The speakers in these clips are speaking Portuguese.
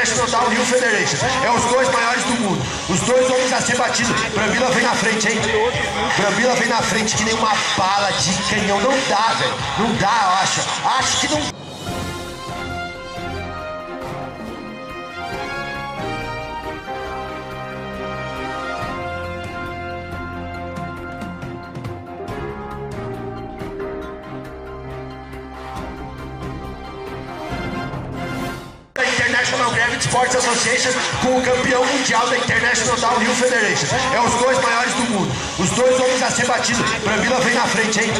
International Downhill Federation. É os dois maiores do mundo. Os dois homens a ser batidos. Brambila vem na frente, hein? Brambila vem na frente que nem uma bala de canhão. Não dá, velho. Não dá, eu acho. Acho que não International Gravity Sports Association com o campeão mundial da International Downhill Federation. É os dois maiores do mundo. Os dois homens a ser batidos. Brambila vem na frente, hein?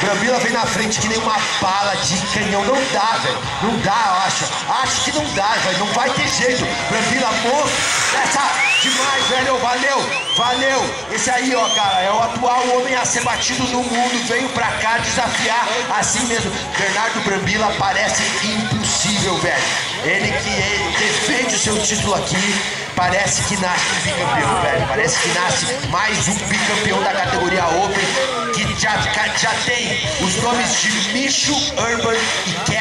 Brambila vem na frente que nem uma bala de canhão. Não dá, velho. Não dá, eu acho. Acho que não dá, velho. Não vai ter jeito. Brambila, moço. Essa demais, velho. Valeu, valeu. Esse aí, ó, cara, é o atual homem a ser batido no mundo. Veio pra cá desafiar assim mesmo. Bernardo Brambila parece impossível, velho. Ele que ele o seu título aqui, parece que nasce um bicampeão, velho. Parece que nasce mais um bicampeão da categoria Open, que já, já tem os nomes de Micho Urban e.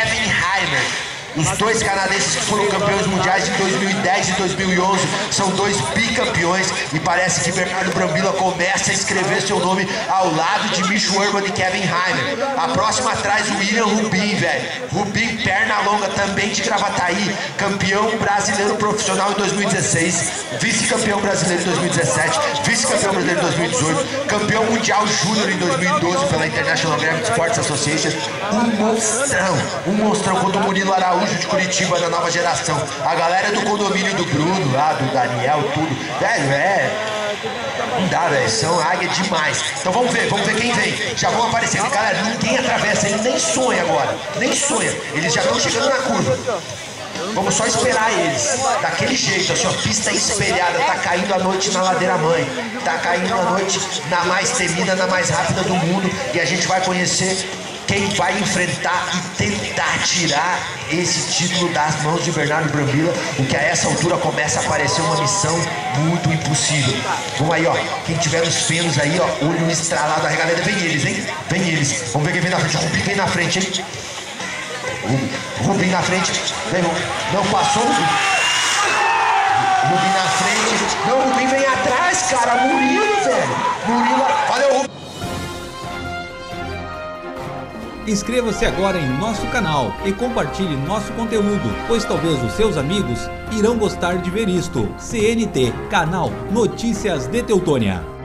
Os dois canadenses que foram campeões mundiais em 2010 e 2011 são dois bicampeões e parece que Bernardo Brambila começa a escrever seu nome ao lado de Micho Urban e Kevin Heimer. A próxima traz o William Rubin, velho. Rubin, perna longa, também de Gravataí, campeão brasileiro profissional em 2016, vice-campeão brasileiro em 2017, vice-campeão brasileiro em 2018, campeão mundial júnior em 2012 pela International Gravity Sports Association. Um monstrão, um monstrão contra o Murilo Araújo Araújo de Curitiba da nova geração. A galera do condomínio do Bruno, lá, do Daniel, tudo. Velho, é. Não dá, velho. São águia demais. Então vamos ver, vamos ver quem vem. Já vão aparecendo. Galera, ninguém atravessa, ele nem sonha agora. Nem sonha. Eles já estão chegando na curva. Vamos só esperar eles. Daquele jeito, assim, ó, pista espelhada, tá caindo a noite na ladeira mãe. Tá caindo a noite na mais temida, na mais rápida do mundo. E a gente vai conhecer quem vai enfrentar e tentar tirar esse título das mãos de Bernardo Brambila, o que a essa altura começa a parecer uma missão muito impossível. Vamos aí, ó. Quem tiver nos pelos aí, ó, olho estralado, a galera, vem eles, hein? Vem eles. Vamos ver quem vem na frente. O Rubim vem na frente, hein? Rubim na frente. Vem, não passou. Rubim na frente. Não, Rubim vem atrás, cara. Murilo, Inscreva-se agora em nosso canal e compartilhe nosso conteúdo, pois talvez os seus amigos irão gostar de ver isto. CNT, canal Notícias de Teutônia.